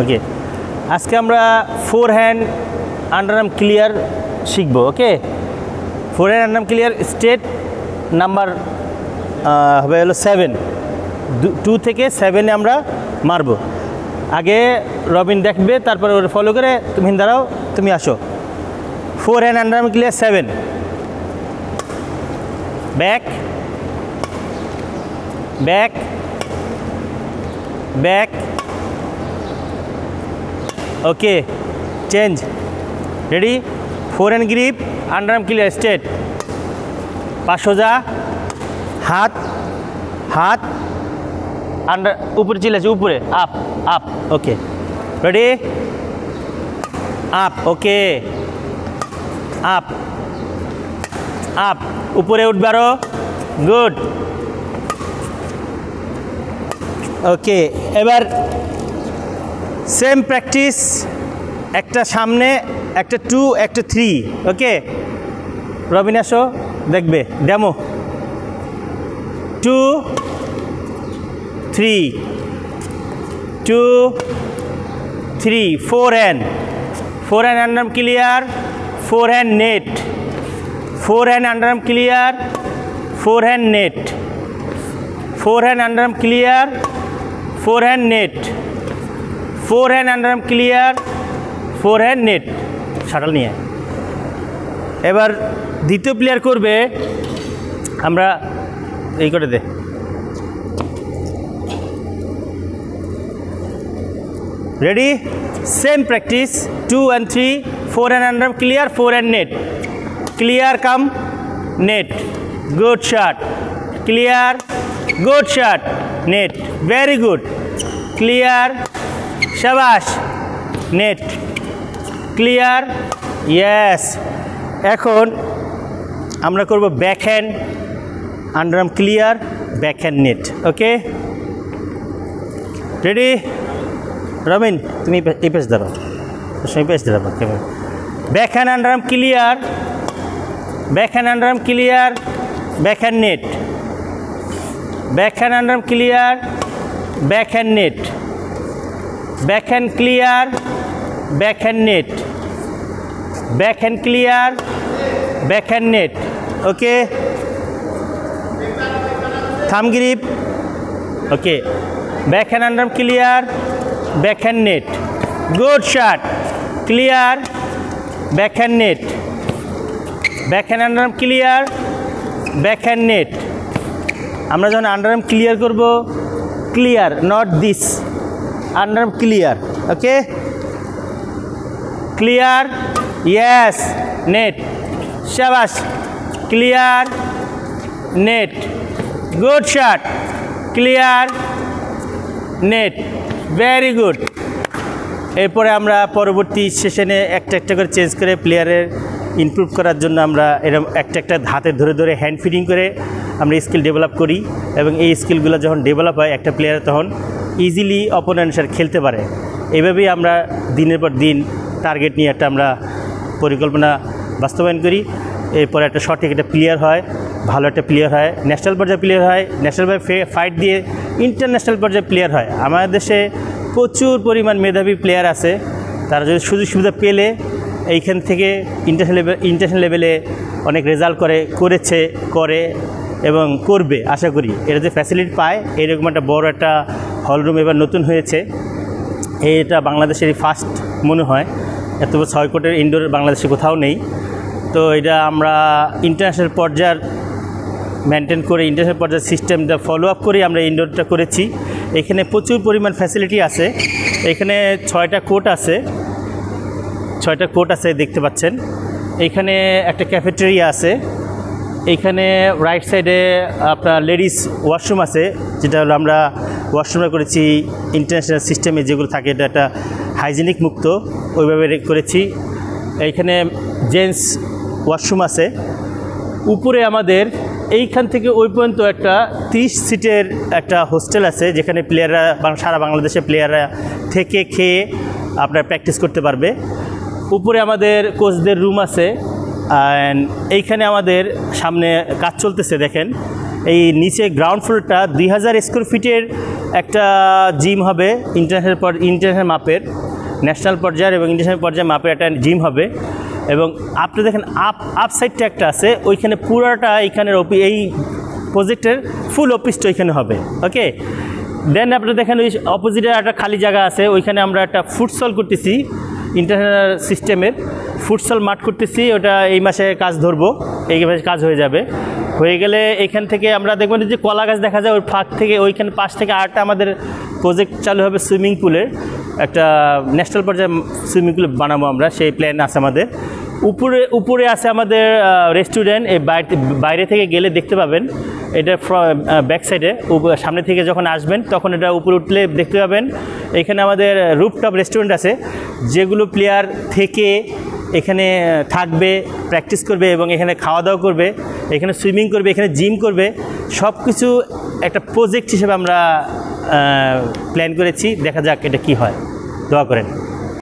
ওকে আজকে আমরা four hand underarm clear শিখব okay forehand underarm clear straight number হবে হলো সেভেন টু থেকে সেভেনে আমরা মারবো। আগে রবিন দেখবে, তারপরে ওর ফলো করে, তুমি দাঁড়াও, তুমি আসো। Forehand underarm clear seven back back back okay change ready hand grip underarm clear straight পা সোজা হাত হাত আন্ডার উপরে চলে আছে উপরে। Up up okay ready up okay up up উপরে উঠবে আরও। গুড ওকে এবার সেম প্র্যাকটিস একটা সামনে, একটা টু একটা থ্রি ওকে রবিন, আসো, দেখবে demo two three two three forehand forehand underarm clear forehand net forehand underarm clear forehand net forehand underarm clear forehand net forehand underarm clear forehand net shuttle নিয়ে এবার দ্বিতীয় player করবে, আমরা এই করে দে। Ready same practice two and three forehand under clear forehand net clear come net good shot clear good shot net very good clear শাবাশ net. Clear? Yes. এখন আমরা করব backhand underarm clear backhand net. Okay? Ready? Robin, তুমি এই পেজ দাঁড়াও সেই পেজ দাঁড়াবো কেমন backhand underarm clear. Backhand underarm clear. Backhand net. Backhand underarm clear. Backhand net. Backhand clear backhand net backhand clear backhand net okay থাম grip okay backhand underarm clear backhand net good shot clear backhand net backhand underarm clear backhand net আমরা যখন underarm clear করব clear not this underarm clear okay clear yes net শাবাশ clear net good shot clear net very good এরপরে আমরা পরবর্তী সেশনে একটা একটা করে চেঞ্জ করে প্লেয়ারের ইমপ্রুভ করার জন্য আমরা এরকম একটা একটা হাতে ধরে ধরে হ্যান্ড ফিডিং করে আমরা স্কিল ডেভেলপ করি এবং এই স্কিলগুলো যখন ডেভেলপ হয় একটা প্লেয়ার তখন ইজিলি অপোনেন্টসের খেলতে পারে। এভাবেই আমরা দিনের পর দিন টার্গেট নিয়ে একটা আমরা পরিকল্পনা বাস্তবায়ন করি। এরপরে একটা সঠিক একটা প্লেয়ার হয়, ভালো একটা প্লেয়ার হয় ন্যাশনাল পর্যায়ে প্লেয়ার হয় ন্যাশনাল পর্যায়ে ফাইট দিয়ে ইন্টারন্যাশনাল পর্যায়ে প্লেয়ার হয়। আমাদের দেশে প্রচুর পরিমাণ মেধাবী প্লেয়ার আছে। তারা যদি সুযোগ সুবিধা পেলে এইখান থেকে ইন্টারন্যাশনাল লেভেল ইন্টারন্যাশনাল লেভেলে অনেক রেজাল্ট করে, করেছে, করে এবং করবে, আশা করি। এটা যে ফ্যাসিলিটি পায়, এরকম একটা বড় একটা হলরুম এবার নতুন হয়েছে। এটা বাংলাদেশেরই ফার্স্ট মনে হয়। এত ছয় কোটের ইনডোর বাংলাদেশে কোথাও নেই। তো এটা আমরা ইন্টারন্যাশনাল পর্যায়ের মেনটেন করে ইন্টারন্যাশনাল পর্যায়ের সিস্টেমটা ফলো আপ করে আমরা ইনডোরটা করেছি। এখানে প্রচুর পরিমাণ ফ্যাসিলিটি আছে। এখানে ছয়টা কোর্ট আছে। ছয়টা কোর্ট আছে দেখতে পাচ্ছেন। এখানে একটা ক্যাফেটেরিয়া আছে। এইখানে রাইট সাইডে আপনার লেডিস ওয়াশরুম আছে, যেটা হলো আমরা ওয়াশরুমে করেছি ইন্টারন্যাশনাল সিস্টেমে যেগুলো থাকে, এটা একটা হাইজেনিক মুক্ত, ওইভাবে করেছি। এইখানে জেন্টস ওয়াশরুম আছে। উপরে আমাদের এইখান থেকে ওই পর্যন্ত একটা ত্রিশ সিটের একটা হোস্টেল আছে, যেখানে প্লেয়াররা সারা বাংলাদেশের প্লেয়াররা থেকে খেয়ে আপনার প্র্যাকটিস করতে পারবে। উপরে আমাদের কোচদের রুম আছে অ্যান্ড এইখানে আমাদের সামনে কাজ চলতেছে, দেখেন। এই নিচে গ্রাউন্ড ফ্লোরটা দুই হাজার স্কোয়ার ফিটের একটা জিম হবে ইন্টারন্যাশনাল পর ইন্টারন্যাশনাল মাপের ন্যাশনাল পর্যায়ের এবং ইন্টারন্যাশনাল পর্যায়ের মাপের একটা জিম হবে। এবং আপনি দেখেন আপ আপ সাইডটা একটা আছে, ওইখানে পুরোটা এইখানের অপি এই প্রজেক্টের ফুল অফিসটা ওইখানে হবে ওকে দেন আপনি দেখেন ওই অপোজিটে একটা খালি জায়গা আছে, ওইখানে আমরা একটা ফুটসল করতেছি ইন্টারন্যাশনাল সিস্টেমের ফুটসল মাঠ করতেছি, ওটা এই মাসে কাজ ধরবো, এই মাসে কাজ হয়ে যাবে। হয়ে গেলে এখান থেকে আমরা দেখবেন যে কলা গাছ দেখা যায়, ওই ফাঁক থেকে, ওইখানে পাশ থেকে আরেকটা আমাদের প্রজেক্ট চালু হবে সুইমিং পুলের একটা ন্যাশনাল পর্যায়ে সুইমিং পুল বানাবো আমরা, সেই প্ল্যান আছে আমাদের। উপরে উপরে আছে আমাদের রেস্টুরেন্ট এই বাইরে থেকে গেলে দেখতে পাবেন। এটা ব্যাক সাইডে সামনে থেকে যখন আসবেন, তখন এটা উপরে উঠলে দেখতে পাবেন, এখানে আমাদের রুপটপ রেস্টুরেন্ট আছে, যেগুলো প্লেয়ার থেকে এখানে থাকবে প্র্যাকটিস করবে এবং এখানে খাওয়া দাওয়া করবে, এখানে সুইমিং করবে, এখানে জিম করবে সব কিছু একটা প্রজেক্ট হিসেবে আমরা প্ল্যান করেছি। দেখা যাক এটা কি হয়। দোয়া করেন।